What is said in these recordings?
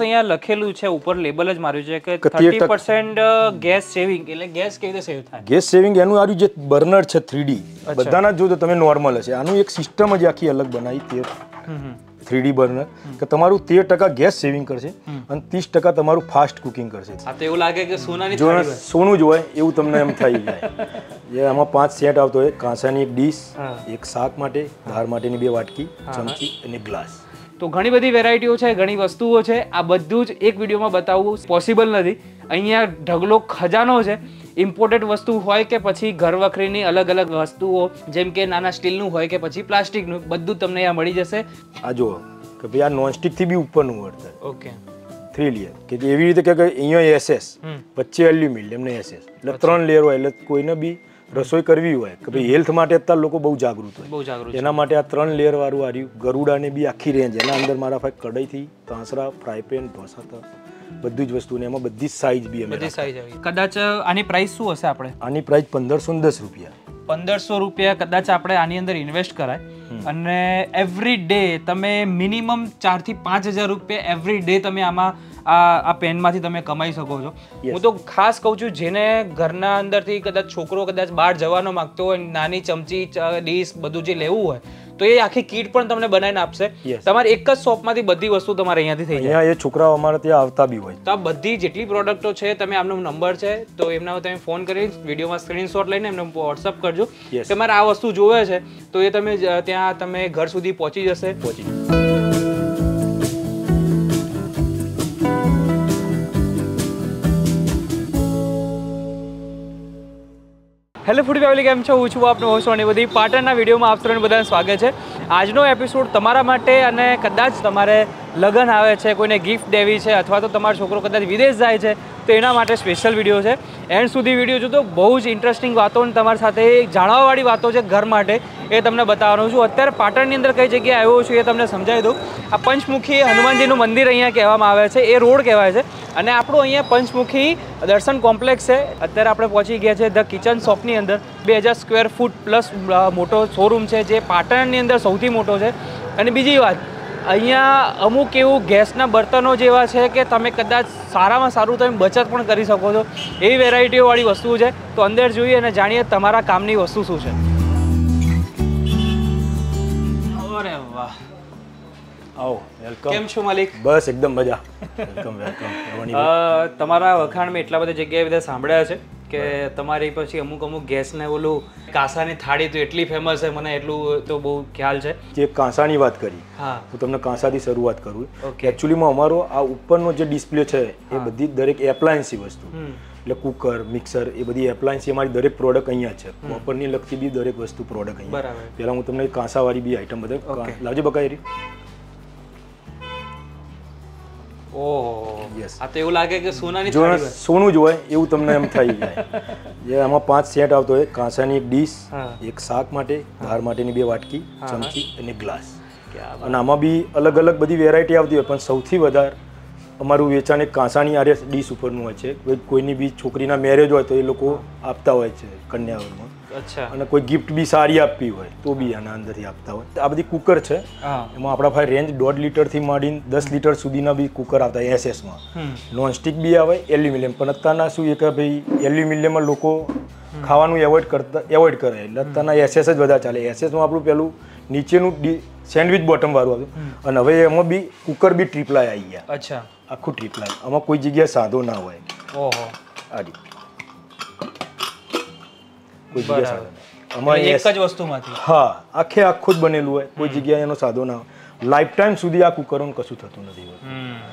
અહીંયા લખેલું છે ઉપર લેબલ જ માર્યું છે કે થર્ટી પર્સન્ટ ગેસ સેવિંગ એટલે ગેસ કેવી રીતે સેવ થાય? ગેસ સેવિંગ એનું આર્યું જે બર્નર છે થ્રીડી બધાના જો તમે નોર્મલ હશે. આનું એક સિસ્ટમ જ આખી અલગ બનાવી તે થ્રીડી બર્નર. કે તમારું તેર ટકા ગેસ સેવિંગ કરશે અને ત્રીસ ટકા તમારું ફાસ્ટ કુકિંગ કરશે. એવું લાગે કે સોનાની જો સોનું જ હોય એવું તમને એમ થઈ જાય જે આમાં પાંચ સેટ આવતો હોય. કાંસાની એક ડીશ એક શાક માટે દાળ માટેની બે વાટકી ચમચી અને ગ્લાસ તો ઘણી બધી વેરાયટીઓ છે ઘણી વસ્તુઓ છે. આ બધું જ એક વિડીયોમાં બતાવવું પોસિબલ નથી. અહીંયા ઢગલો ખજાનો છે. ઇમ્પોર્ટેડ વસ્તુ હોય કે પછી ઘર વખરીની અલગ અલગ વસ્તુઓ જેમ કે નાના સ્ટીલનું હોય કે પછી પ્લાસ્ટિકનું બધું તમને અહીંયા મળી જશે. આ જુઓ કે ભાઈ આ નોનસ્ટિકથી બી ઉપરનું વળતર. ઓકે. થ્રી લેયર કે એવી રીતે કે અહીંયા એસએસ. વચ્ચે એલ્યુમિનિયમ ને એસએસ એટલે ત્રણ લેયર હોય એટલે કોઈને બી રસોઈ કરવી હોય કે ભાઈ હેલ્થ માટે અત્યારે લોકો બહુ જાગૃત હોય. બહુ જાગૃત એના માટે આ ત્રણ લેયર વાળું આવ્યું ગરુડાને બી આખી રેન્જ એના અંદર મારા પાસે કઢાઈથી તાંસરા ફ્રાય પેન ઢોસા બધી જ વસ્તુ ને એમાં બધી જ સાઈઝ બી અમે બધી સાઈઝ આવી. કદાચ આની પ્રાઇસ શું હશે આપણે? આની પ્રાઇસ પંદરસો દસ રૂપિયા. પંદરસો રૂપિયા કદાચ આપણે આની અંદર ઇન્વેસ્ટ કરાય. અને એવરી ડે તમે મિનિમમ ચારથી પાંચ હજાર રૂપિયા એવરી ડે તમે આમાં આ આ પેનમાંથી તમે કમાઈ શકો છો. હું તો ખાસ કહું છું જેને ઘરના અંદરથી કદાચ છોકરો કદાચ બહાર જવાનો માંગતો હોય નાની ચમચી ડીશ બધું જે લેવું હોય તો એ આખી કીટ પણ તમને બનાવીને આપશે. તમારે એક જ શોપમાંથી બધી વસ્તુ તમારે અહીંયાથી થઈ જાય. એ છોકરાઓ અમારે ત્યાં આવતા બી હોય. તો આ બધી જેટલી પ્રોડક્ટો છે તમે આમનો નંબર છે તો એમના તમે ફોન કરી વિડીયોમાં સ્ક્રીનશોટ લઈને એમને વોટ્સઅપ કરજો. તમારે આ વસ્તુ જોવે છે તો એ તમે ત્યાં તમે ઘર સુધી પહોંચી જશે. પહોંચી હેલો ફૂડ ફેમિલી, કેમ છો? હું છું આપનો હોસ્ટ અને બધી પાટણના વિડીયોમાં આપ સૌને બધાને સ્વાગત છે. આજનો એપિસોડ તમારા માટે અને કદાચ તમારે લગ્ન આવે છે, કોઈને ગિફ્ટ દેવી છે, અથવા તો તમારો છોકરો કદાચ વિદેશ જાય છે તો એના માટે સ્પેશિયલ વીડિયો છે. એન્ડ સુધી વીડિયો જોતો બહુ જ ઇન્ટરેસ્ટિંગ વાતો અને તમારી સાથે જાણવાવાળી વાતો છે ઘર માટે, એ તમને બતાવવાનો છું. અત્યારે પાટણની અંદર કઈ જગ્યાએ આવ્યો છું એ તમને સમજાવી દઉં. આ પંચમુખી હનુમાનજીનું મંદિર અહીંયા કહેવામાં આવે છે, એ રોડ કહેવાય છે. અને આપણું અહીંયા પંચમુખી દર્શન કોમ્પ્લેક્સ છે. અત્યારે આપણે પહોંચી ગયા છે ધ કિચન શોપની અંદર. બે હજાર સ્ક્વેર ફૂટ પ્લસ મોટો શોરૂમ છે, જે પાટણની અંદર સૌથી મોટો છે. અને બીજી વાત અહીંયા અમુક એવું ગેસના બર્તનો જેવા છે કે તમે કદાચ સારામાં સારું તમે બચત પણ કરી શકો છો. એવી વેરાયટીઓવાળી વસ્તુ છે. તો અંદર જોઈએ અને જાણીએ તમારા કામની વસ્તુ શું છે. અરે વાહ. આવો વેલકમ કેમ છો માલિક? બસ એકદમ મજા. વેલકમ વેલકમ તમારા વખાણ મેં એટલા બધા જગ્યાએ બધા સાંભળ્યા છે કે તમારી પછી અમુક અમુક ગેસને ઓલું કાંસાની થાળી તો એટલી ફેમસ છે મને એટલું તો બહુ ખ્યાલ છે. જે કાંસાની વાત કરી હા. હું તમને કાંસાથી શરૂઆત કરું. એકચ્યુઅલીમાં અમારો આ ઉપરનો જે ડિસ્પ્લે છે એ બધી દરેક એપ્લાયન્સી વસ્તુ. એટલે કુકર મિક્સર એ બધી એપ્લાયન્સી અમારી દરેક પ્રોડક્ટ અહીંયા છે. કોપરની લગતી બી દરેક વસ્તુ પ્રોડક્ટ અહીંયા પહેલાં હું તમને કાંસાવાળી બી આઈટમ બધા. લાવજો બકાયરી. ઓહો. યસ આ તો એવું લાગે કે સોનાની જો સોનું જ હોય એવું તમને એમ થઈ જાય જે આમાં પાંચ સેટ આવતો હોય કાંસાની એક ડીશ એક શાક માટે દાળ માટેની બે વાટકી ચમચી અને ગ્લાસ. અને આમાં બી અલગ અલગ બધી વેરાયટી આવતી હોય પણ સૌથી વધારે અમારું વેચાણ એક કાંસાની આરે ડીશ ઉપરનું હોય છે. કોઈની બી છોકરીના મેરેજ હોય તો એ લોકો આપતા હોય છે કન્યાવરમાં અચ્છા. અને કોઈ ગિફ્ટ બી સારી આપવી હોય તો બી આના અંદરથી આપતા હોય. આ બધી કુકર છે. એમાં આપણા પાસે રેન્જ દોઢ લીટરથી માંડીને દસ લીટર સુધીના બી કુકર આવતા એસએસમાં નોનસ્ટિક બી આવે એલ્યુમિનિયમ પણ અત્યારના શું એ કે ભાઈ એલ્યુમિનિયમમાં લોકો ખાવાનું એવોઇડ કરતા એવોઇડ કરે. એટલે અત્યારના એસએસ જ વધારે ચાલે. એસએસમાં આપણું પેલું નીચેનું સેન્ડવિચ બોટમ વાળું આવ્યું અને હવે એમાં બી કુકર બી ટ્રીપલાય આવી ગયા. અચ્છા. આખું ટ્રીપલાય આમાં કોઈ જગ્યાએ સાદો ના હોય. ઓહો. આડી કોઈ જગ્યાએ સાદો ના હોય. આમાં એટલે એસ- એક જ વસ્તુમાંથી. હા આખે આખું જ બનેલું હોય. કોઈ જગ્યાએ એનો સાદો ના લાઈફ ટાઈમ સુધી આ કુકરોનું કશું થતું નથી હોતું.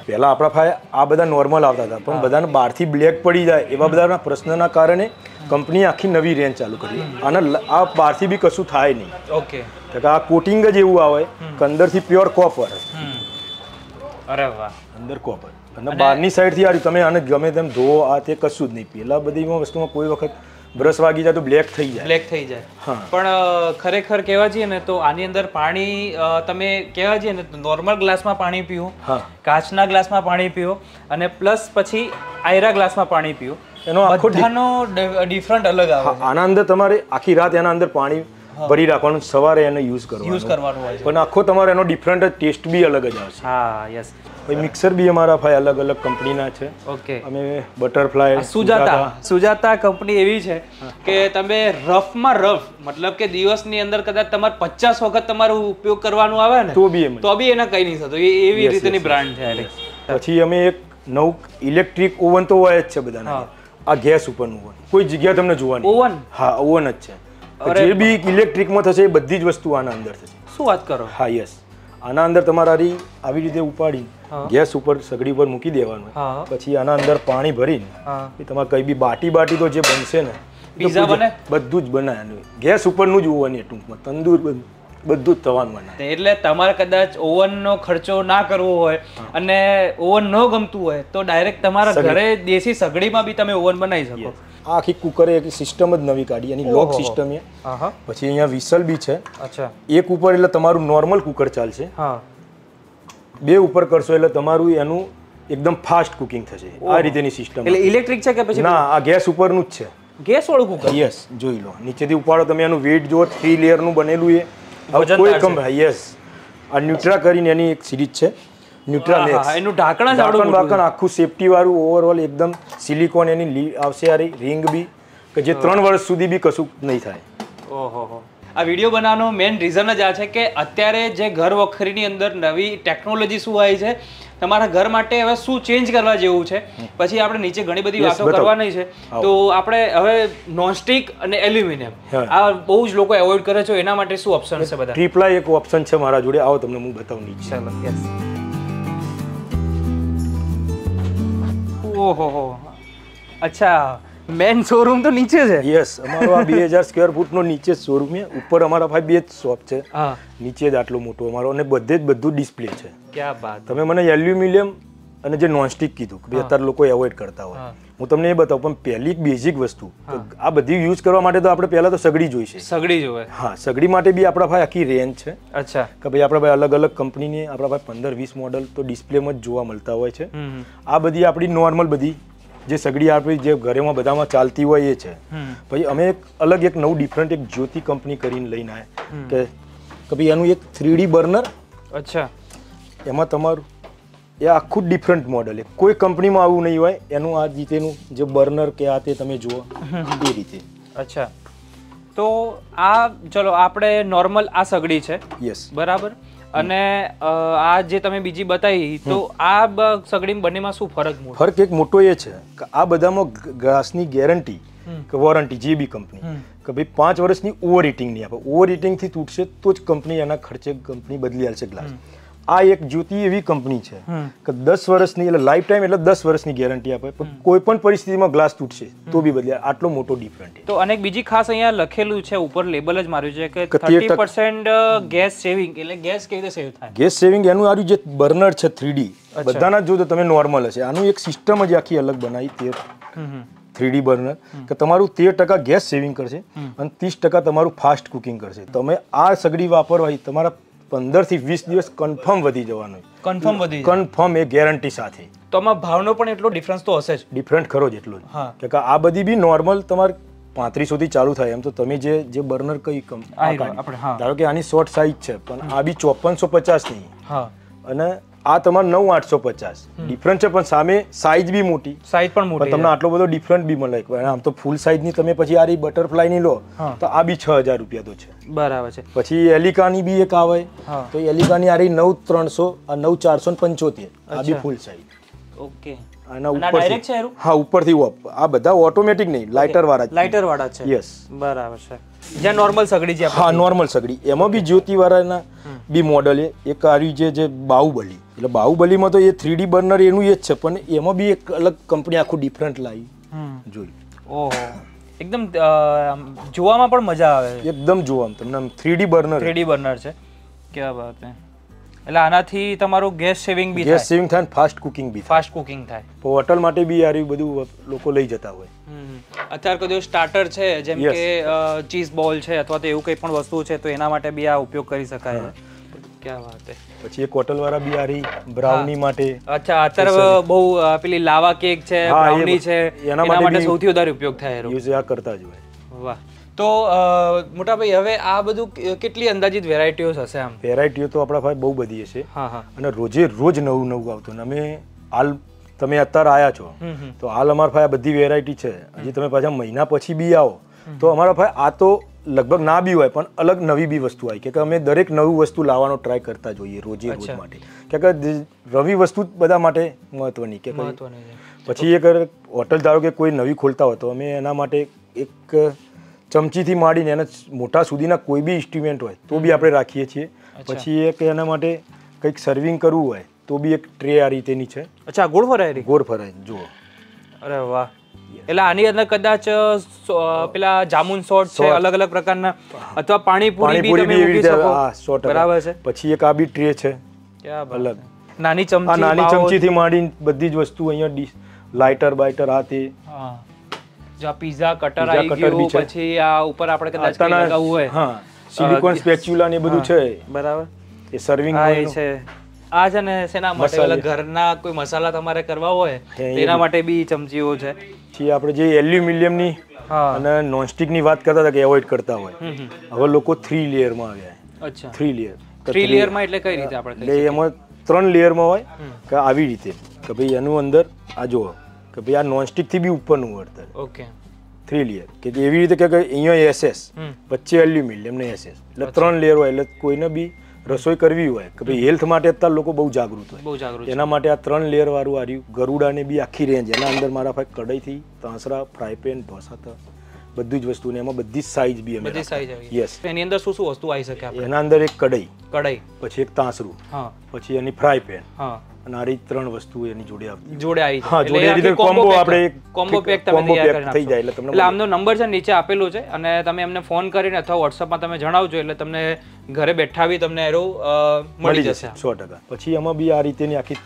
પહેલા આપણા પાસે આ બધા નોર્મલ આવતા હતા પણ બધાને બહારથી બ્લેક પડી જાય એવા બધાના પ્રશ્નના કારણે કંપની આખી નવી રેન્જ ચાલુ કરી અને આ બહારથી બી કશું થાય નહીં. ઓકે. કે આ કોટિંગ જ એવું આવે કે અંદરથી પ્યોર કોપર અરે વાહ. અંદર કોપર અને બહારની સાઈડથી આ તમે આને ગમે તેમ ધોવો આ તે કશું જ નહીં. પહેલા બધીમાં વસ્તુમાં કોઈ વખત બ્રશ વાગી જાય તો બ્લેક થઈ જાય. બ્લેક થઈ જાય. પણ ખરેખર કહેવા જઈએ ને તો આની અંદર પાણી તમે કહેવા જઈએ ને તો નોર્મલ ગ્લાસમાં પાણી પીવો કાચના ગ્લાસમાં પાણી પીવો અને પ્લસ પછી આયરા ગ્લાસમાં પાણી પીવો એનો આખો ડિફરન્ટ અલગ આવે. આના અંદર તમારે આખી રાત એના અંદર પાણી ભરી રાખવાનું સવારે એનો યુઝ યુઝ કરવાનું. કરવાનું હોય પણ આખો તમારો એનો ડિફરન્ટ ટેસ્ટ બી અલગ જ આવશે. હા યસ ભાઈ મિક્સર બી અમારા ભાઈ અલગ અલગ કંપનીના છે. ઓકે અમે બટરફ્લાય સુજાતા સુજાતા. કંપની એવી છે કે તમે રફમાં રફ મતલબ કે દિવસની અંદર કદાચ તમારે પચાસ વખત તમારો ઉપયોગ કરવાનું આવે ને તો બી એમ તો બી એને કઈ નહીં થતું. એવી રીતની બ્રાન્ડ છે પછી અમે એક નવ ઇલેક્ટ્રિક ઓવન તો હોય જ છે બધાને આ ગેસ ઉપરનું ઓવન કોઈ જગ્યા તમને જોવા નહીં. ઓવન હા ઓવન જ છે. જે બી. ઇલેક્ટ્રિકમાં થશે એ બધી જ વસ્તુ આના અંદર થશે. શું વાત કરો? હા યસ આના અંદર તમારે આરી આવી રીતે ઉપાડી ગેસ ઉપર સગડી ઉપર મૂકી દેવાનું. પછી આના અંદર પાણી ભરીને તમારે કઈ બી બાટી બાટી તો જે બનશે ને પીઝા બને? બધું જ બનાવવાનું. ગેસ ઉપરનું જ હોવાની ટૂંકમાં તંદૂર બધું બધું જ થવાનું બનાવે. એટલે તમારે કદાચ ઓવનનો ખર્ચો ના કરવો હોય અને ઓવન ન ગમતું હોય તો ડાયરેક્ટ તમારા ઘરે દેશી સગડીમાં બી તમે ઓવન બનાવી શકો. આ આખી કુકરે એક સિસ્ટમ જ નવી કાઢી એની લોક સિસ્ટમ છે પછી અહીંયા વિસલ બી છે. અચ્છા. એક ઉપર એટલે તમારું નોર્મલ કુકર ચાલશે. હા. બે ઉપર કરશો એટલે તમારું એનું એકદમ ફાસ્ટ કુકિંગ થશે. આ રીતેની સિસ્ટમ એટલે ઇલેક્ટ્રિક છે કે પછી ના આ ગેસ ઉપરનું જ છે. ગેસ વાળું કુકર યસ જોઈ લો. નીચેથી ઉપાડો તમે એનું વેટ જુઓ થ્રી લેયરનું બનેલું એ. કોઈ કમ યસ આ ન્યુટ્રા કરીને એની એક સિરીઝ છે. ન્યુટ્રા હા, હા, એનું ઢાંકણ ઢાંકણ ઢાંકણ આખું સેફટી વાળું ઓવરઓલ એકદમ સિલિકોન એની આવશે આરી રિંગ બી કે જે ત્રણ વર્ષ સુધી બી કશું નહીં થાય. ઓહો આ વીડિયો બનાવવાનો મેઇન રીઝન જ આ છે કે અત્યારે જે ઘર વખરીની અંદર નવી ટેકનોલોજી શું આવી છે તમારા ઘર માટે હવે શું ચેન્જ કરવા જેવું છે? પછી આપણે નીચે ઘણી બધી વાતો કરવાની છે. તો આપણે હવે નોનસ્ટિક અને એલ્યુમિનિયમ આ બહુ જ લોકો એવોઇડ કરે છે. એના માટે શું ઓપ્શન છે બધા? ટ્રિપલા એક ઓપ્શન છે મારા જોડે. આવો તમને હું બતાવું નીચે. યસ ઓહો અચ્છા મેન શોરૂમ તો નીચે છે? યસ અમારો આ બે હજાર સ્ક્વેર ફૂટનો નીચે શોરૂમ છે. ઉપર અમારા ભાઈ બે જ શોપ છે. હા. નીચે જ આટલો મોટો અમારો અને બધે જ બધું ડિસ્પ્લે છે. ક્યાં બાત. તમે મને એલ્યુમિનિયમ અને જે નોનસ્ટિક કીધું કે અત્યારે લોકો એવોઇડ કરતા હોય. હું. તમને એ બતાવું પણ પહેલી એક બેઝિક વસ્તુ આ બધી યુઝ કરવા માટે તો આપણે પહેલા તો સગડી જોઈશે સગડી જોવે હા સગડી માટે બી આપણા ભાઈ આખી રેન્જ છે. અચ્છા. કે ભાઈ આપણા ભાઈ અલગ અલગ કંપનીની આપણા ભાઈ પંદર વીસ મોડલ તો ડિસ્પ્લેમાં જ જોવા મળતા હોય છે. આ બધી આપણી નોર્મલ બધી જે સગડી આપણી જે ઘરેમાં બધામાં ચાલતી હોય એ છે. પછી અમે એક અલગ એક નવું ડિફરન્ટ એક જ્યોતિ કંપની કરીને લઈને આવ્યા કે કે ભાઈ એનું એક થ્રીડી બર્નર અચ્છા. એમાં તમારું એ આખું ડિફરન્ટ મોડલ કોઈ કંપનીમાં આવું નહીં હોય એનું આ રીતેનું જે બર્નર કે આ તે તમે જુઓ એ રીતે. અચ્છા. તો આ ચલો આપણે નોર્મલ આ સગડી છે. યસ બરાબર? અને આ જે તમે બીજી બતાવી તો આ સગડી બંનેમાં શું ફરક મૂળ? ફરક એક મોટો એ છે કે આ બધામાં ગ્લાસની ગેરંટી કે વોરંટી જે બી કંપની કે ભાઈ પાંચ વર્ષની ઓવર ઇટિંગ નહીં આપે. ઓવર ઇટિંગથી તૂટશે તો જ કંપની એના ખર્ચે કંપની બદલી આવશે ગ્લાસ આ એક જ્યોતિ એવી કંપની છે કે દસ વર્ષની એટલે લાઈફ ટાઈમ એટલે દસ વર્ષની ગેરંટી આપે. પણ કોઈ પણ પરિસ્થિતિમાં ગ્લાસ તૂટશે તો બી બદલે આટલો મોટો ડિફરન્ટ તો અને બીજી ખાસ અહીંયા લખેલું છે ઉપર લેબલ જ માર્યું છે કે થર્ટી પર્સન્ટ ગેસ સેવિંગ એટલે ગેસ કેવી રીતે સેવ થાય? ગેસ સેવિંગ એનું આર્યું જે બર્નર છે થ્રીડી બધાના જો તમે નોર્મલ હશે. આનું એક સિસ્ટમ જ આખી અલગ બનાવી તે થ્રીડી બર્નર કે તમારું તેર ટકા ગેસ સેવિંગ કરશે અને ત્રીસ ટકા તમારું ફાસ્ટ કુકિંગ કરશે. તમે આ સગડી વાપરવાથી તમારા પંદરથી વીસ દિવસ કન્ફર્મ વધી જવાનું. કન્ફર્મ વધી કન્ફર્મ એ ગેરંટી સાથે. તો આમાં ભાવનો પણ એટલો ડિફરન્સ તો હશે જ. ડિફરન્ટ ખરો જ એટલો જ. કે આ બધી બી નોર્મલ તમારે પાંત્રીસો થી ચાલુ થાય. એમ તો તમે જે જે બર્નર કઈ. ધારો કે આની શોર્ટ સાઈઝ છે પણ આ બી ચોપનસો પચાસની હા. અને આ તમારે નવ આઠસો પચાસ. ડિફરન્ટ છે પણ સામે સાઈઝ બી મોટી. સાઈઝ પણ મોટી તમને આટલો બધો ડિફરન્ટ બી મળે. આમ તો ફૂલ સાઇઝની તમે પછી આ બટરફ્લાયની લો તો આ બી છ હજાર રૂપિયા તો છે. બરાબર છે. પછી એલિકાની બી એક આવે. તો એલિકાની આ રહી નવ ત્રણસો આ નવ ચારસો પંચોતેર. આ બી ફૂલ સાઈઝ ઓકે. આના એરું? હા ઉપરથી ઓપ આ બધા ઓટોમેટિક નહીં લાઇટર વાળા લાઇટર વાળા છે. યસ બરાબર છે. જ્યાં નોર્મલ સગડી છે હા નોર્મલ સગડી. એમાં બી જ્યોતિ વાળાના બી મોડલ એ એક આવ્યું છે જે બાહુબલી. એટલે બાહુબલીમાં તો એ થ્રીડી બર્નર એનું એ જ છે પણ એમાં બી એક અલગ કંપની આખું ડિફરન્ટ લાવી. જોઈ ઓહો. એકદમ જોવામાં પણ મજા આવે. એકદમ જોવામાં તમને થ્રીડી બર્નર. થ્રીડી બર્નર છે. કેવા હે. એટલે આનાથી તમારું ગેસ સેવિંગ બી ગેસ સેવિંગ થાય ફાસ્ટ કુકિંગ બી ફાસ્ટ કુકિંગ થાય. તો હોટલ માટે બી આ બધું લોકો લઈ જતા હોય. અત્યારે કદો સ્ટાર્ટર છે જેમ કે ચીઝ બોલ છે અથવા તો એવું કંઈ પણ વસ્તુ છે તો એના માટે બી આ ઉપયોગ કરી શકાય છે. ક્યાં વાત હે પછી એક હોટલ વાળા બી આરી બ્રાઉની માટે અચ્છા અત્યારે બહુ પેલી લાવા કેક છે બ્રાઉની છે એના માટે સૌથી વધારે ઉપયોગ થાય યુઝ આ કરતા જ હોય. વાહ. તો મોટાભાઈ હવે આ બધું કેટલી અંદાજિત વેરાયટીઓ હશે આમ? વેરાયટીઓ તો આપણા પાસે બહુ બધી હશે. હા હા. અને રોજે રોજ નવું નવું આવતું અને અમે હાલ તમે અત્યારે આવ્યા છો તો હાલ અમારા પાસે આ બધી વેરાયટી છે. હજી તમે પાછા મહિના પછી બી આવો તો અમારા પાસે આ તો લગભગ ના બી હોય પણ અલગ નવી બી વસ્તુ આવી. કે કે અમે દરેક નવી વસ્તુ લાવવાનો ટ્રાય કરતા જોઈએ રોજે રોજ. માટે. કે રવિ વસ્તુ બધા માટે મહત્વની કે પછી એક હોટલ ધારો કે કોઈ નવી ખોલતા હોય તો અમે એના માટે એક ચમચીથી માંડીને એના મોટા સુધીના કોઈ બી ઇન્સ્ટ્રુમેન્ટ હોય તો બી આપણે રાખીએ છીએ. પછી એક એના માટે કંઈક સર્વિંગ કરવું હોય તો બી એક ટ્રે આ રીતેની છે. અચ્છા ગોળ ફરાય ગોળ ફરાય જુઓ. અરે વાહ. એટલે આની અંદર કદાચ પેલા જામુન સોટ છે અલગ અલગ પ્રકારના અથવા પાણીપુરી બી તમે મૂકી શકો. બરાબર છે? પછી એક આ બી ટ્રે છે. અલગ. નાની ચમચી નાની ચમચી થી માંડીને બધી જ વસ્તુ અહીંયા ડીશ લાઇટર બાઇટર આ તે. જો પીઝા કટર આવી ગયું છે. પછી આ ઉપર આપણે કદાચ કંઈ લગાવવું હોય. હા સિલિકોન સ્પેચ્યુલા ને બધું છે. બરાબર. એ સર્વિંગ છે. આ છે ને શેના માટે. ઘરના કોઈ મસાલા તમારે કરવા હોય તેના માટે બી ચમચીઓ છે. પછી આપણે જે એલ્યુમિનિયમની અને નોનસ્ટિકની વાત કરતા હતા કે એવોઇડ કરતા હોય. હવે લોકો થ્રી લેયરમાં આવ્યા અચ્છા. Three layer. થ્રી લેયરમાં એટલે કઈ રીતે આપણે એટલે એમાં ત્રણ લેયરમાં હોય કે આવી રીતે. કે ભાઈ એનું અંદર આ જુઓ કે ભાઈ આ નોનસ્ટિકથી બી ઉપરનું વળતર ઓકે. Three layer. કે એવી રીતે કે અહીંયા એસએસ વચ્ચે એલ્યુમિનિયમ ને એસએસ. એટલે ત્રણ લેયર હોય એટલે કોઈને બી રસોઈ કરવી હોય કે ભાઈ હેલ્થ માટે અત્યારે લોકો બહુ જાગૃત હોય. બહુ જાગૃત એના માટે આ ત્રણ લેયર વાળું આવ્યું ગરુડાને બી આખી રેન્જ એના અંદર મારા પાસે કઢાઈથી તાંસરા ફ્રાય પેન ઢોસા બધી જ વસ્તુ ને એમાં બધી જ સાઈઝ બી અમે બધી સાઈઝ યસ એની અંદર શું શું વસ્તુ આવી શકે એના અંદર એક કઢાઈ કઢાઈ. પછી એક તાંસરું હા. પછી એની ફ્રાય પેન હા. અને આ રીત ત્રણ વસ્તુ એની જોડે આવતી જોડે આવી હા, જોડે રીતે કોમ્બો આપણે કોમ્બો પેક તમે તૈયાર કરી થઈ જાય એટલે તમને એટલે આમનો નંબર છે નીચે આપેલો છે અને તમે એમને ફોન કરીને અથવા વોટ્સઅપમાં તમે જણાવજો એટલે તમને ઘરે બેઠા બી તમને એરો મળી જશે. સો ટકા. પછી એમાં બી આ રીતેની આખી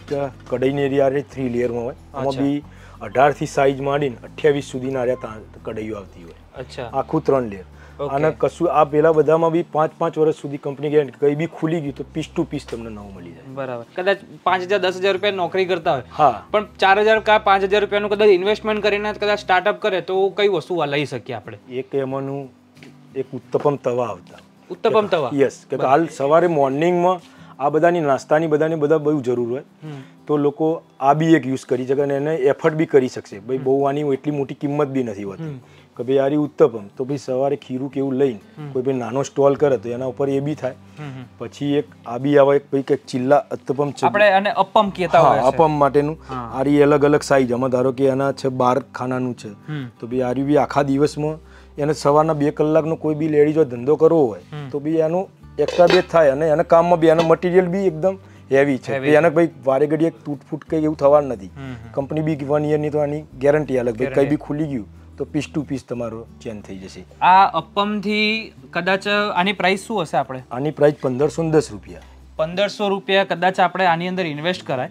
કઢાઈની એરિયા આ થ્રી લેયરમાં હોય. આમાં બી અઢારથી સાઈઝ માંડીને અઠ્યાવીસ સુધીના રહ્યા કઢાઈઓ આવતી હોય. અચ્છા. આખું ત્રણ લેયર અને કશું આ પેલા બધામાં બી પાંચ પાંચ વર્ષ સુધી કંપની ગેરંટી કઈ બી ખુલી ગયું તો પીસ ટુ પીસ તમને નવું મળી જાય. બરાબર. કદાચ પાંચ હજાર દસ હજાર રૂપિયા નોકરી કરતા હોય. હા. પણ ચાર હજાર કા પાંચ હજાર રૂપિયાનું કદાચ ઇન્વેસ્ટમેન્ટ કરીને કદાચ સ્ટાર્ટઅપ કરે તો કઈ વસ્તુ લઈ શકીએ આપણે? એક એમાંનું એક ઉત્તપમ તવા આવતા. ઉત્તપમ તવા? યસ કે હાલ સવારે મોર્નિંગમાં આ બધાની નાસ્તાની બધાને બધા બહુ જરૂર હોય. તો લોકો આ બી એક યુઝ કરી શકે અને એને એફર્ટ બી કરી શકશે. ભાઈ બહુ આની એટલી મોટી કિંમત બી નથી હોતી. કે ભાઈ આરી ઉત્તપમ તો ભાઈ સવારે ખીરું કેવું લઈને કોઈ ભાઈ નાનો સ્ટોલ કરે તો એના ઉપર એ બી થાય. પછી એક આ બી આવે એક ભાઈ કંઈક ચિલ્લા અત્તપમ છે. આપણે અને અપમ કહેતા હોય છે. અપમ માટેનું. આરી અલગ અલગ સાઈઝ આમાં ધારો કે એના છે બાર ખાનાનું છે. તો બી આરી બી આખા દિવસમાં એને સવારના બે કલાકનો કોઈ બી લેડી જો ધંધો કરવો હોય તો બી એનું એક્સ્ટ્રા બે થાય અને એના કામમાં બી એનું મટીરિયલ બી એકદમ હેવી છે. એને ભાઈ વારે ઘડીએ તૂટફૂટ કંઈ એવું થવાનું નથી. કંપની બી વન યરની તો આની ગેરંટી અલગ. ભાઈ કંઈ બી ખુલી ગયું તો પીસ ટુ પીસ તમારો ચેન્જ થઈ જશે. આ અપમથી કદાચ આની પ્રાઇસ શું હશે આપણે? આની પ્રાઇસ પંદરસો દસ રૂપિયા. પંદરસો રૂપિયા કદાચ આપણે આની અંદર ઇન્વેસ્ટ કરાય.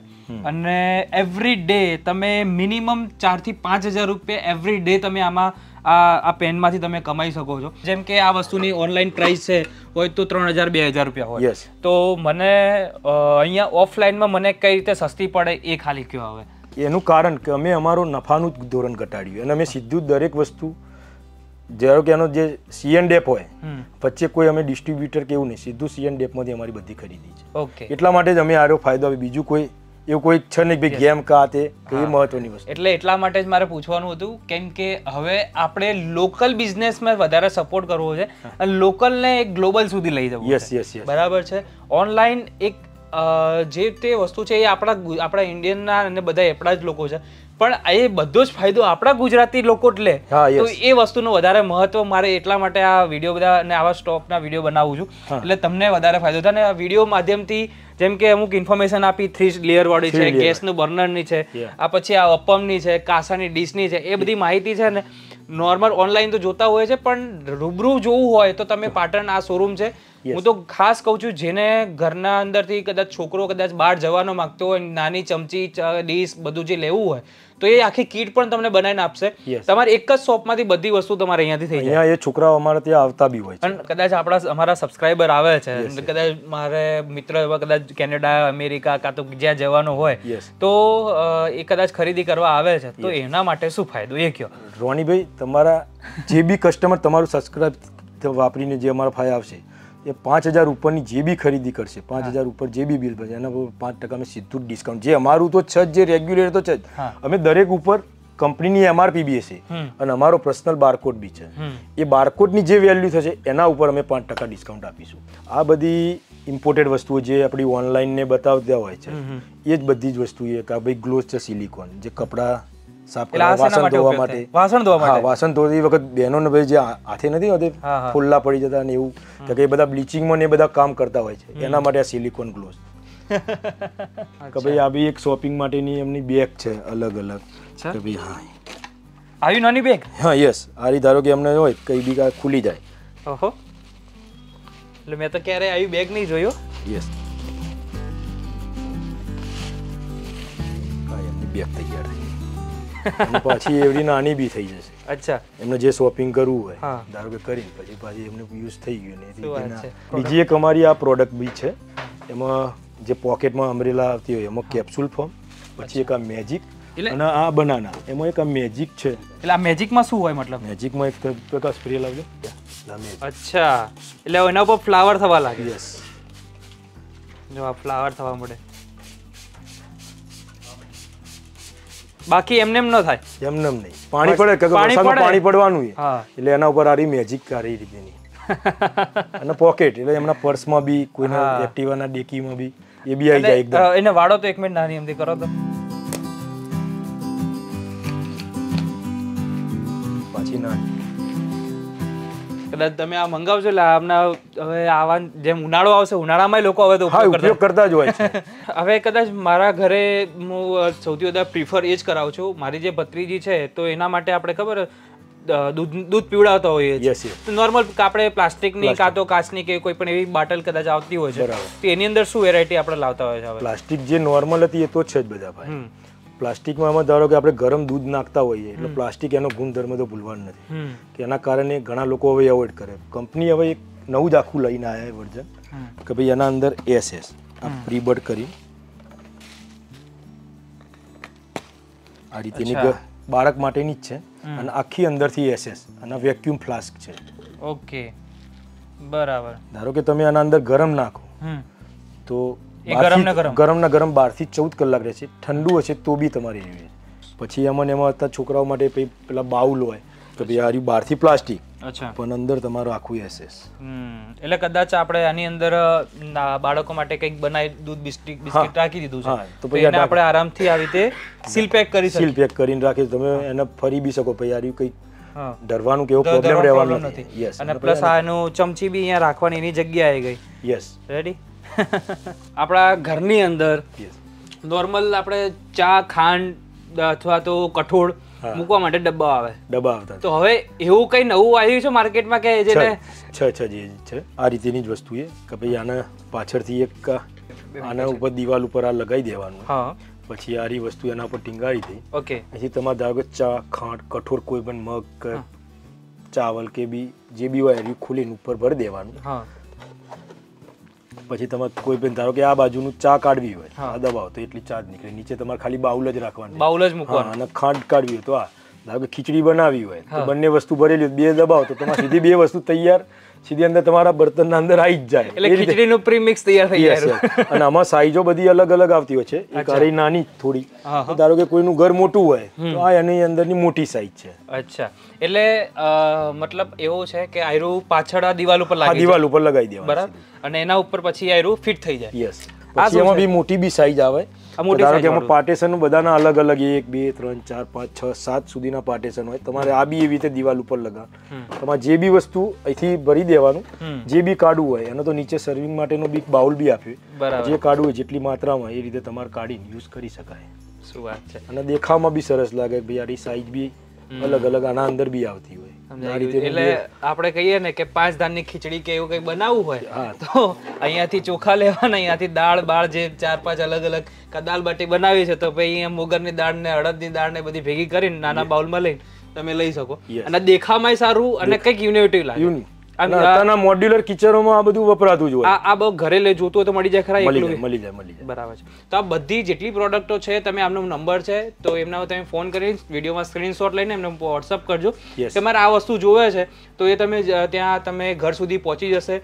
અને એવરી ડે તમે મિનિમમ ચારથી પાંચ હજાર રૂપિયા એવરી ડે તમે આમાં આ આ પેનમાંથી તમે કમાઈ શકો છો. જેમ કે આ વસ્તુની ઓનલાઈન પ્રાઇસ છે હોય તો ત્રણ હજાર બે હજાર રૂપિયા હોય. તો મને અહીંયા ઓફલાઈનમાં મને કઈ રીતે સસ્તી પડે એ ખાલી કયો હવે એનું કારણ કે અમે અમારો નફાનું જ ધોરણ ઘટાડ્યું અને અમે સીધું જ દરેક વસ્તુ ધારો કે એનો જે સીએન ડેપ હોય વચ્ચે કોઈ અમે ડિસ્ટ્રીબ્યુટર કે એવું નહીં સીધું સીએન ડેપમાંથી અમારી બધી ખરીદી છે. ઓકે એટલા માટે જ અમે આરો ફાયદો આવે. બીજું કોઈ એવું કોઈ છે નહીં ભાઈ ગેમ કા તે કઈ એ મહત્વની વસ્તુ. એટલે એટલા માટે જ મારે પૂછવાનું હતું કેમ કે હવે આપણે લોકલ બિઝનેસમાં વધારે સપોર્ટ કરવો છે અને લોકલને એક ગ્લોબલ સુધી લઈ જવું યસ યસ યસ બરાબર છે? ઓનલાઈન એક જે તે વસ્તુ છે એ આપણા આપણા ઇન્ડિયનના અને બધા આપણા જ લોકો છે. પણ એ બધો જ ફાયદો આપણા ગુજરાતી લોકો જ લે. તો એ વસ્તુનું વધારે મહત્વ મારે એટલા માટે આ વીડિયો બધા અને આવા સ્ટોકના વીડિયો બનાવું છું. એટલે તમને વધારે ફાયદો થાય. અને આ વીડિયો માધ્યમથી જેમ કે અમુક ઇન્ફોર્મેશન આપી થ્રી લેયર વાળી છે. ગેસનું બર્નરની છે આ પછી આ અપમની છે કાસાની ડીશની છે એ બધી માહિતી છે ને નોર્મલ ઓનલાઈન તો જોતા હોય છે પણ રૂબરૂ જોવું હોય તો તમે પાટણ આ શોરૂમ છે હું તો ખાસ કહું છું જેને ઘરના અંદરથી કદાચ છોકરો કદાચ બહાર જવાનો માંગતો હોય નાની ચમચી ડીશ બધું જે લેવું હોય તો એ આખી કીટ પણ તમને બનાવીને આપશે. તમારે એક જ શોપમાંથી બધી વસ્તુ તમારે અહીંયાથી થઈ જાય. એ છોકરાઓ અમારે ત્યાં આવતા બી હોય પણ અને કદાચ આપણા અમારા સબસ્ક્રાઇબર આવે છે. કદાચ મારે મિત્ર એવા કદાચ કેનેડા અમેરિકા કાં તો જ્યાં જવાનું હોય તો એ કદાચ ખરીદી કરવા આવે છે તો એના માટે શું ફાયદો? એ કયો. રોનીભાઈ તમારા જે બી કસ્ટમર તમારું સબસ્ક્રાઇબ વાપરીને જે અમારા ફાય આવશે એ પાંચ હજાર ઉપરની જે બી ખરીદી કરશે પાંચ હજાર ઉપર જે બી બિલ ભરશે એના પર પાંચ ટકા અમે સીધું જ ડિસ્કાઉન્ટ જે અમારું તો છે જ જે રેગ્યુલર તો છે જ. અમે દરેક ઉપર કંપનીની એમઆરપી બી હશે અને અમારો પર્સનલ બારકોડ બી છે. એ બારકોડની જે વેલ્યુ થશે એના ઉપર અમે પાંચ ટકા ડિસ્કાઉન્ટ આપીશું. આ બધી ઇમ્પોર્ટેડ વસ્તુઓ જે આપણી ઓનલાઈનને બતાવતા હોય છે એ જ બધી જ વસ્તુ એ કે ભાઈ ગ્લોઝ છે સિલિકોન જે કપડાં સાફ કરવા વાસણ ધોવા માટે. વાસણ ધોવા માટે? વાસણ ધોતી વખત બહેનોને ભાઈ જે હાથે નથી હોતી હા. પડી જતા ને એવું તો કે એ બધા બ્લીચિંગમાં ને બધા કામ કરતા હોય છે. એના માટે આ સિલિકોન ગ્લોવ્સ કે ભાઈ આ બી એક શોપિંગ માટેની એમની બેગ છે અલગ અલગ. કે ભાઈ હા. આવી નાની બેગ હા યસ આરી ધારો કે એમને હોય કઈ બી ખુલી જાય. ઓહો. એટલે મેં તો ક્યારેય આવી બેગ નહીં જોયો. યસ બેગ તૈયાર થઈ પાછી એવડી નાની બી થઈ જશે. અચ્છા. એમને જે શોપિંગ કરવું હોય હા. ધારો કે કરી પછી પાછી એમને યુઝ થઈ ગયું ને. બીજી એક અમારી આ પ્રોડક્ટ બી છે. એમાં જે પોકેટમાં અમરેલા આવતી હોય એમાં કેપ્સ્યુલ ફોર્મ પછી એક આ મેજિક અને આ બનાના એમાં એક આ મેજિક છે. એટલે આ મેજિકમાં શું હોય મતલબ? મેજિકમાં એક તો પ્રકાશ સ્પ્રે લાવજો. અચ્છા. એટલે એના ઉપર ફ્લાવર થવા લાગે. યસ જો આ ફ્લાવર થવા મળે. બાકી એમને એમ ન થાય. એમને એમ નહીં. પાણી પડે કે પાણી વરસાદમાં પાણી પડવાનું એટલે એના ઉપર આરી મેજિક કરી રીતેની અને પોકેટ એટલે એમના પર્સમાં બી કોઈના. એક્ટિવાના ડેકીમાં બી એ બી આવી જાય એકદમ. એને વાળો તો એક મિનિટ નાની એમથી કરો તો. પાછી ના કદાચ તમે આ મંગાવશો એટલે આમના હવે આવા જેમ ઉનાળો આવશે ઉનાળામાં લોકો હવે તો ઉપયોગ કરતા જ હોય છે. હવે કદાચ મારા ઘરે હું સૌથી વધારે પ્રિફર એ જ કરાવું છું. મારી જે ભત્રીજી છે તો એના માટે આપણે ખબર દૂધ દૂધ પીવડાવતા હોઈએ યસ નોર્મલ આપણે પ્લાસ્ટિકની કાં તો કાચની કે કોઈ પણ એવી બાટલ કદાચ આવતી હોય છે તો એની અંદર શું વેરાયટી આપણે લાવતા હોય છે પ્લાસ્ટિક જે નોર્મલ હતી એ તો છે જ બધા ભાઈ. પ્લાસ્ટિકમાં એમાં ધારો કે આપણે ગરમ દૂધ નાખતા હોઈએ એટલે પ્લાસ્ટિક એનો ગુણધર્મ તો ભૂલવાનો નથી. કે એના કારણે ઘણા લોકો હવે એવોઇડ કરે. કંપની હવે એક નવું જ આખું લઈને આવ્યા વર્ઝન કે ભાઈ એના અંદર એસ આ પ્રીબર્ડ કરી. આ રીતેની બાળક માટેની જ છે અને આખી અંદરથી એસએસ અને વેક્યુમ ફ્લાસ્ક છે. ઓકે બરાબર. ધારો કે તમે આના અંદર ગરમ નાખો તો ગરમ ને ગરમ? ગરમ ને ગરમ બારથી ચૌદ કલાક રહેશે. ઠંડુ હશે તો બી તમારે એવી પછી એમાં ને એમાં છોકરાઓ માટે પછી પેલા બાઉલ હોય તો ભાઈ આ બહારથી પ્લાસ્ટિક. અચ્છા. પણ અંદર તમારું આખું એસેસ એટલે કદાચ આપણે આની અંદર બાળકો માટે કંઈક બનાવી દૂધ બિસ્કિટ બિસ્કિટ રાખી દીધું છે. તો પછી આપણે આરામથી આવી રીતે સીલ પેક કરી સીલ પેક કરીને રાખી તમે એને ફરી બી શકો. પછી આ કંઈક ડરવાનું કેવો પ્રોબ્લેમ રહેવાનો નથી. યસ અને પ્લસ આનું ચમચી બી અહીંયા રાખવાની એની જગ્યા આવી ગઈ. યસ રેડી આપણા ઘરની અંદર નોર્મલ આપણે ચા ખાંડ અથવા તો કઠોળ મૂકવા માટે ડબ્બા આવે. ડબ્બા આવતા તો હવે એવું કઈ નવું આવ્યું છે માર્કેટમાં કે જેને છ છ જે છે આ રીતેની જ વસ્તુ છે કે ભાઈ આના પાછળથી એક આના ઉપર દિવાલ ઉપર આ લગાવી દેવાનું. હા. પછી આ રી વસ્તુ એના ઉપર ટીંગાડી દઈ. ઓકે. પછી તમારે ધારો કે ચા ખાંડ કઠોળ કોઈ પણ મગ ચાવલ કે બી જે બી હોય એની ખુલીને ઉપર ભરી દેવાનું. હા. પછી તમારે કોઈ પણ ધારો કે આ બાજુનું ચા કાઢવી હોય આ દબાવો તો એટલી ચા જ નીકળે. નીચે તમારે ખાલી બાઉલ જ રાખવાની. બાઉલ જ મૂકવાનું. અને ખાંડ કાઢવી હોય તો આ. ધારો કે ખીચડી બનાવી હોય તો બંને વસ્તુ ભરેલી હોય બે દબાવો તો તમારે સીધી બે વસ્તુ તૈયાર સીધી અંદર તમારા બર્તનના અંદર આવી જ જાય. એટલે ખીચડીનું પ્રીમિક્સ તૈયાર થઈ જાય. અને આમાં સાઈઝો બધી અલગ અલગ આવતી હોય છે. એક હરી નાની થોડી. ધારો કે કોઈનું ઘર મોટું હોય તો આ એની અંદરની મોટી સાઈઝ છે. અચ્છા. એટલે મતલબ એવું છે કે આયરું પાછળ આ દિવાલ ઉપર આ લાગી દિવાલ ઉપર લગાવી. દેવાનું બરાબર. અને એના ઉપર પછી આયરું ફિટ થઈ જાય. યસ પછી એમાં બી મોટી બી સાઈઝ આવે. આ ધારો કે એમાં પાર્ટેશન બધાના અલગ અલગ એક બે ત્રણ ચાર પાંચ છ સાત સુધીના પાર્ટેશન હોય. તમારે આ બી એવી રીતે દિવાલ ઉપર લગાવ તમારે જે બી વસ્તુ અહીંથી ભરી દેવાનું જે બી કાઢવું હોય એનો તો નીચે સર્વિંગ માટેનો બી બાઉલ બી આપ્યું જે કાઢવું હોય જેટલી માત્રામાં એ રીતે તમારે કાઢીને યુઝ કરી શકાય. શું વાત છે. અને દેખાવમાં બી સરસ લાગે ભાઈ આની સાઈઝ બી અલગ અલગ આના અંદર બી આવતી હોય. એટલે આપણે કહીએ ને કે પાંચ ધાનની ખીચડી કે એવું કંઈ બનાવવું હોય તો અહીંયાથી ચોખા લેવાના અહીંયાથી દાળ બાળ જે ચાર પાંચ અલગ અલગ દાળ બાટી બનાવી છે તો પછી અહીંયા મુગરની દાળ ને અડદની દાળ ને બધી ભેગી કરીને નાના બાઉલમાં લઈને તમે લઈ શકો. અને દેખામાંય સારું અને કંઈક યુનિટી લાગે. અત્યારના મોડ્યુલર કિચનોમાં આ બધું વપરાતું જ હોય. આ આ બહુ ઘરે લઈ જોતું હોય તો મળી જાય ખરા મળી જાય મળી જાય મળી જાય. બરાબર છે. તો આ બધી જેટલી પ્રોડક્ટો છે તમે આમનો નંબર છે તો એમના તમે ફોન કરી વિડીયોમાં સ્ક્રીનશોટ લઈને એમને વોટ્સઅપ કરજો. Yes. કે મારે આ વસ્તુ જોવે છે તો એ તમે ત્યાં તમે ઘર સુધી પહોંચી જશે.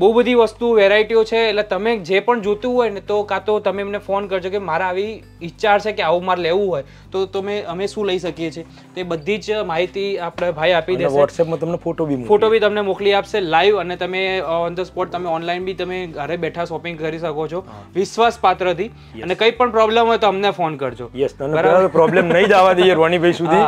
બહુ બધી વસ્તુ વેરાયટીઓ છે એટલે તમે જે પણ જોતું હોય ને તો કાં તો તમે એમને ફોન કરજો કે મારા આવી ઈચ્છા છે કે આવું મારે લેવું હોય તો તમે અમે શું લઈ શકીએ છીએ. તે બધી જ માહિતી આપણે ભાઈ આપી દેશે. વોટ્સએપમાં તમને ફોટો બી ફોટો બી તમને મોકલી આપશે લાઈવ અને તમે ઓન ધ સ્પોટ તમે ઓનલાઈન બી તમે ઘરે બેઠા શોપિંગ કરી શકો છો. વિશ્વાસપાત્રથી અને કંઈ પણ પ્રોબ્લેમ હોય તો અમને ફોન કરજો. યસ પ્રોબ્લેમ નહીં જ આવવા દઈએ રોનીભાઈ સુધી.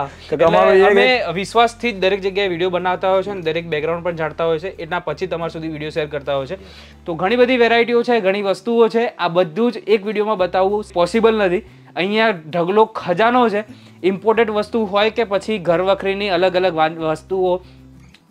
અમે વિશ્વાસથી જ દરેક જગ્યાએ વીડિયો બનાવતા હોય છે. અને દરેક બેકગ્રાઉન્ડ પણ જાણતા હોય છે. એના પછી તમારા સુધી વીડિયો શેર કરતા હોય છે. તો ઘણી બધી વેરાયટીઓ છે, ઘણી વસ્તુઓ છે. આ બધું જ એક વિડીયોમાં બતાવવું પોસિબલ નથી. અહીંયા ઢગલો ખજાનો છે. ઇમ્પોર્ટેડ વસ્તુ હોય કે પછી ઘર વખરીની અલગ અલગ વસ્તુઓ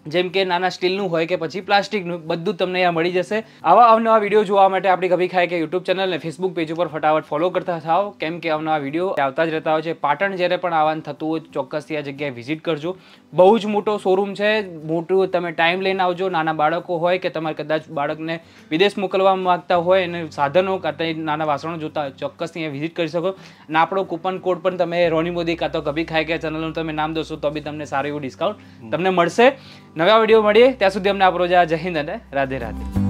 જેમ કે નાના સ્ટીલનું હોય કે પછી પ્લાસ્ટિકનું, બધું તમને અહીંયા મળી જશે. આવા અવનવા વીડિયો જોવા માટે આપણી કભી ખાય કે યુટ્યુબ ચેનલને ફેસબુક પેજ ઉપર ફટાફટ ફોલો કરતા થાઓ. કેમ કે અવનવા વીડિયો આવતા જ રહેતા હોય છે. પાટણ જ્યારે પણ આવવાનું થતું હોય ચોક્કસથી આ જગ્યાએ વિઝિટ કરજો. બહુ જ મોટો શોરૂમ છે. મોટું તમે ટાઈમ લઈને આવજો. નાના બાળકો હોય કે તમારે કદાચ બાળકને વિદેશ મોકલવા માગતા હોય અને સાધનો કાં તો નાના વાસણો જોતા ચોક્કસથી અહીંયા વિઝિટ કરી શકો. અને આપણો કૂપન કોડ પણ તમે રોની મોદી કાં તો કભી ખાય કે ચેનલનું તમે નામ દોશો તો બી તમને સારું એવું ડિસ્કાઉન્ટ તમને મળશે. નવા વીડિયો મળીએ. ત્યાં સુધી અમને આપરો જય હિન્દ અને રાધે રાધે.